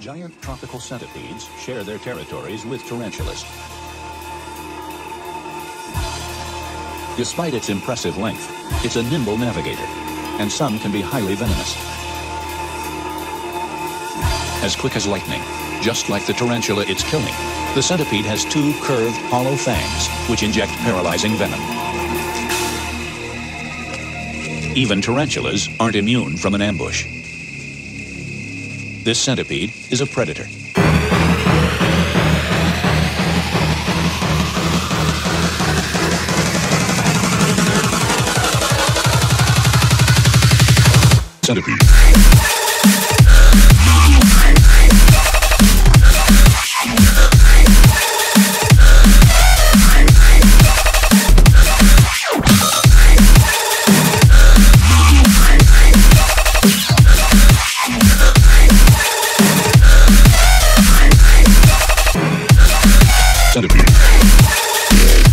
Giant tropical centipedes share their territories with tarantulas. Despite its impressive length, it's a nimble navigator, and some can be highly venomous. As quick as lightning, just like the tarantula it's killing, the centipede has two curved, hollow fangs, which inject paralyzing venom. Even tarantulas aren't immune from an ambush. This centipede is a predator. Centipede. Centipede.